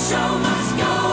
show must go on.